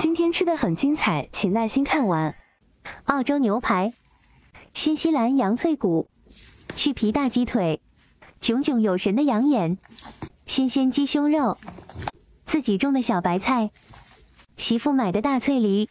今天吃的很精彩请耐心看完。澳洲牛排新西兰羊脆骨去皮大鸡腿炯炯有神的羊眼新鲜鸡胸肉自己种的小白菜媳妇买的大脆梨。